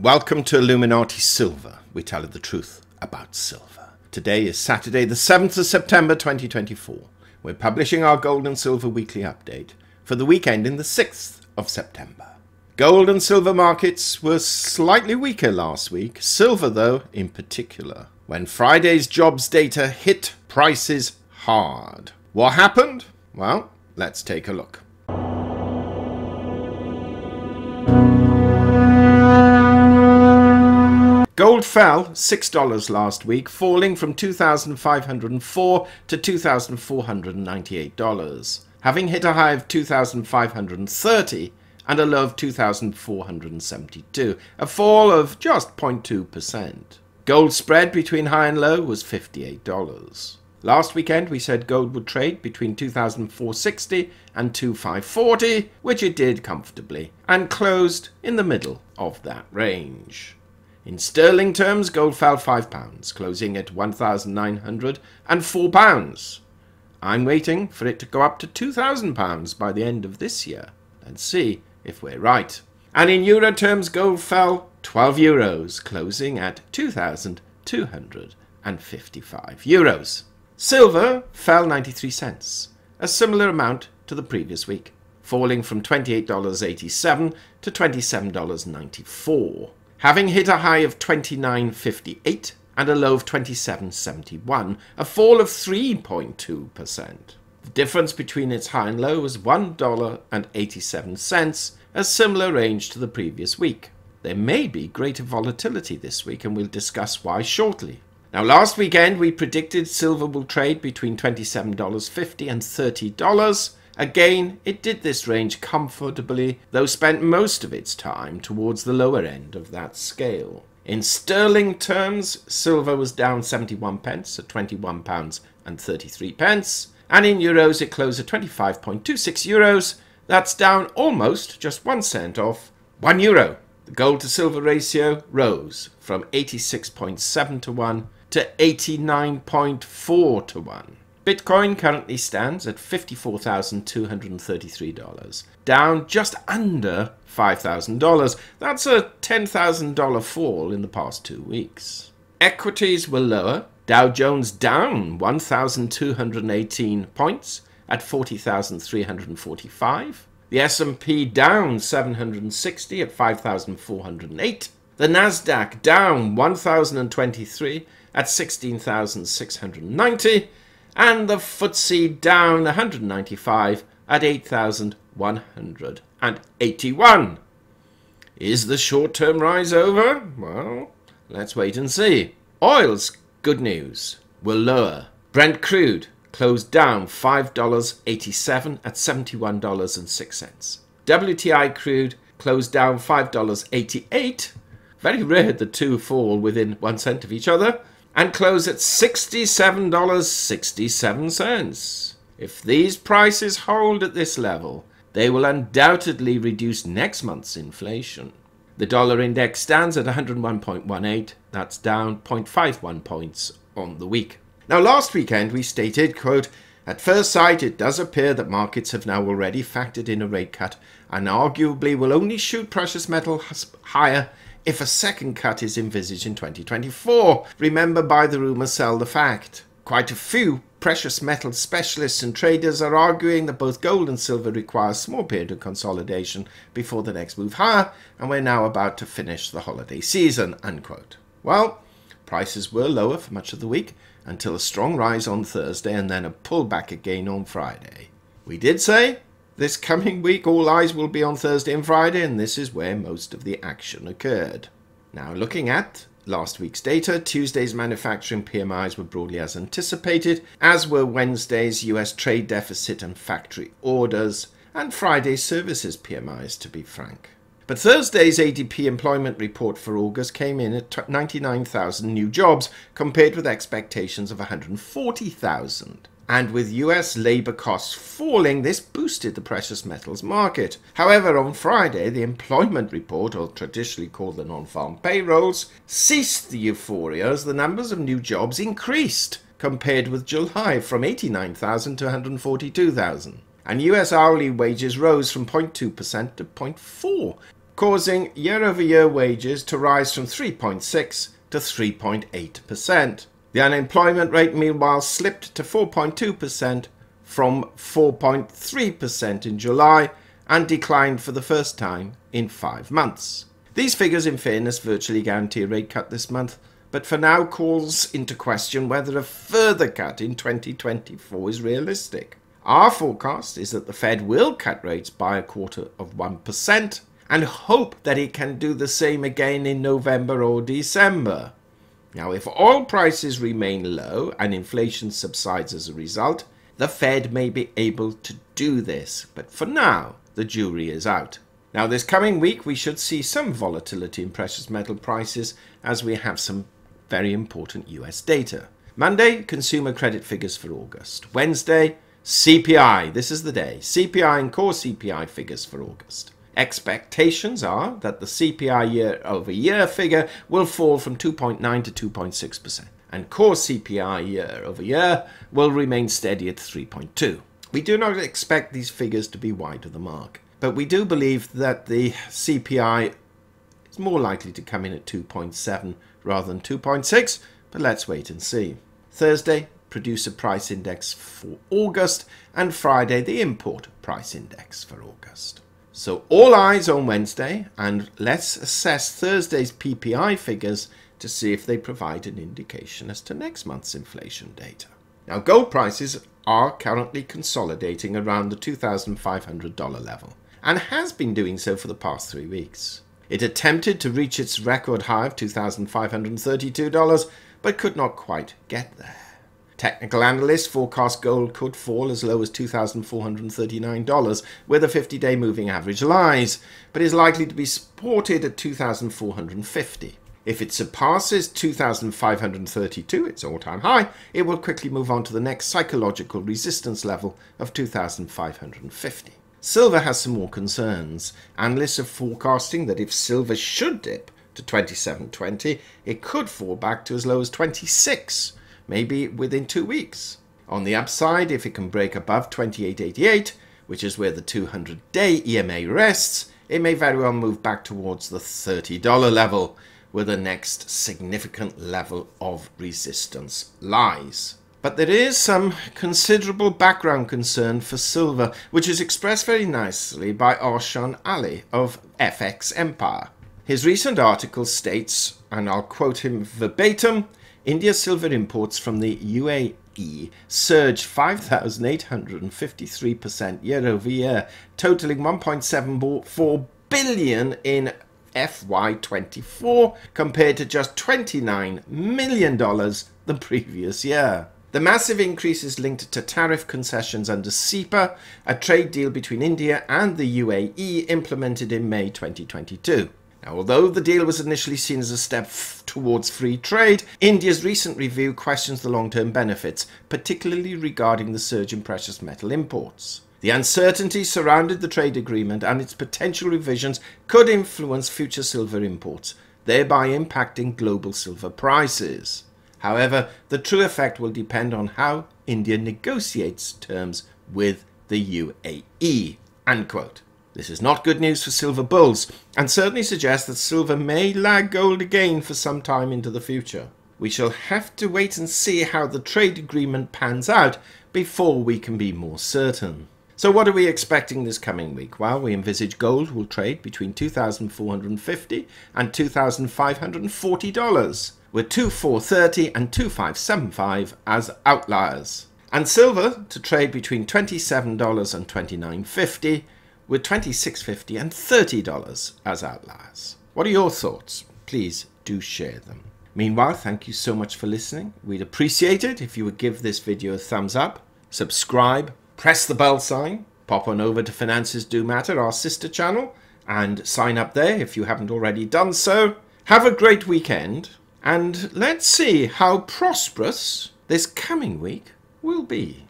Welcome to Illuminati Silver. We tell you the truth about silver. Today is Saturday, the 7th of September 2024. We're publishing our gold and silver weekly update for the weekend in the 6th of September. Gold and silver markets were slightly weaker last week, silver, though, in particular, when Friday's jobs data hit prices hard. What happened? Well, let's take a look. Gold fell $6 last week, falling from 2,504 to $2,498, having hit a high of 2,530 and a low of 2,472, a fall of just 0.2%. Gold spread between high and low was $58. Last weekend we said gold would trade between 2,460 and 2,540, which it did comfortably, and closed in the middle of that range. In sterling terms, gold fell £5, closing at £1,904. I'm waiting for it to go up to £2,000 by the end of this year. Let's see if we're right. And in euro terms, gold fell 12 euros, closing at 2,255 euros. Silver fell 93 cents, a similar amount to the previous week, falling from $28.87 to $27.94 having hit a high of 29.58 and a low of 27.71, a fall of 3.2%. The difference between its high and low was $1.87, a similar range to the previous week. There may be greater volatility this week, and we'll discuss why shortly. Now, last weekend we predicted silver will trade between $27.50 and $30. Again, it did this range comfortably, though spent most of its time towards the lower end of that scale. In sterling terms, silver was down 71 pence at 21 pounds and 33 pence, and in euros it closed at 25.26 euros. That's down almost just 1 cent off 1 euro. The gold to silver ratio rose from 86.7 to 1 to 89.4 to 1. Bitcoin currently stands at $54,233, down just under $5,000. That's a $10,000 fall in the past two weeks. Equities were lower. Dow Jones down 1,218 points at 40,345. The S&P down 760 at 5,408. The Nasdaq down 1,023 at 16,690 and the FTSE down 195 at 8,181. Is the short-term rise over? Well, let's wait and see. Oil's good news. Will lower. Brent crude closed down $5.87 at $71.06. WTI crude closed down $5.88. Very rare the two fall within one cent of each other and close at $67.67. If these prices hold at this level, they will undoubtedly reduce next month's inflation. The dollar index stands at 101.18, that's down 0.51 points on the week. Now, last weekend we stated, quote, at first sight, it does appear that markets have now already factored in a rate cut and arguably will only shoot precious metal higher if a second cut is envisaged in 2024. Remember, buy the rumour, sell the fact. Quite a few precious metal specialists and traders are arguing that both gold and silver require a small period of consolidation before the next move higher, and we're now about to finish the holiday season. Unquote. Well, prices were lower for much of the week until a strong rise on Thursday and then a pullback again on Friday. We did say this coming week, all eyes will be on Thursday and Friday, and this is where most of the action occurred. Now, looking at last week's data, Tuesday's manufacturing PMIs were broadly as anticipated, as were Wednesday's US trade deficit and factory orders, and Friday's services PMIs, to be frank. But Thursday's ADP employment report for August came in at 99,000 new jobs, compared with expectations of 140,000 and with US labour costs falling, this boosted the precious metals market. However, on Friday, the employment report, or traditionally called the non farm payrolls, ceased the euphoria as the numbers of new jobs increased compared with July from 89,000 to 142,000. And US hourly wages rose from 0.2% to 0.4 causing year-over-year wages to rise from 3.6 to 3.8%. The unemployment rate meanwhile slipped to 4.2% from 4.3% in July and declined for the first time in five months. These figures, in fairness, virtually guarantee a rate cut this month, but for now calls into question whether a further cut in 2024 is realistic. Our forecast is that the Fed will cut rates by a quarter of 1% and hope that it can do the same again in November or December. Now, if oil prices remain low and inflation subsides as a result, the Fed may be able to do this, but for now, the jury is out. Now, this coming week, we should see some volatility in precious metal prices as we have some very important US data. Monday, consumer credit figures for August. Wednesday, CPI. This is the day. CPI and core CPI figures for August. Expectations are that the CPI year over year figure will fall from 2.9 to 2.6%, and core CPI year over year will remain steady at 3.2. We do not expect these figures to be wide of the mark, but we do believe that the CPI is more likely to come in at 2.7 rather than 2.6, but let's wait and see. Thursday, producer price index for August, and Friday, the import price index for August. So all eyes on Wednesday, and let's assess Thursday's PPI figures to see if they provide an indication as to next month's inflation data. Now, gold prices are currently consolidating around the $2,500 level, and has been doing so for the past three weeks. It attempted to reach its record high of $2,532, but could not quite get there. Technical analysts forecast gold could fall as low as $2,439, where the 50-day moving average lies, but is likely to be supported at 2,450. If it surpasses 2,532, its all-time high, it will quickly move on to the next psychological resistance level of 2,550. Silver has some more concerns. Analysts are forecasting that if silver should dip to 27.20, it could fall back to as low as 26 maybe within two weeks. On the upside, if it can break above 28.88, which is where the 200 day EMA rests, it may very well move back towards the $30 level, where the next significant level of resistance lies. But there is some considerable background concern for silver, which is expressed very nicely by Arslan Ali of FX Empire. His recent article states, and I'll quote him verbatim, India's silver imports from the UAE surged 5,853% year over year, totaling 1.74 billion in FY24 compared to just $29 million the previous year. The massive increase is linked to tariff concessions under CEPA, a trade deal between India and the UAE implemented in May 2022. Now, although the deal was initially seen as a step towards free trade, India's recent review questions the long-term benefits, particularly regarding the surge in precious metal imports. The uncertainty surrounding the trade agreement and its potential revisions could influence future silver imports, thereby impacting global silver prices. However, the true effect will depend on how India negotiates terms with the UAE. Unquote. This is not good news for silver bulls, and certainly suggests that silver may lag gold again for some time into the future. We shall have to wait and see how the trade agreement pans out before we can be more certain. So what are we expecting this coming week? Well, we envisage gold will trade between 2,450 and $2,540, with 2430 and 2575 as outliers. And silver to trade between $27 and $29.50, with $26.50 and $30 as outliers. What are your thoughts? Please do share them. Meanwhile, thank you so much for listening. We'd appreciate it if you would give this video a thumbs up, subscribe, press the bell sign, pop on over to Finances Do Matter, our sister channel, and sign up there if you haven't already done so. Have a great weekend, and let's see how prosperous this coming week will be.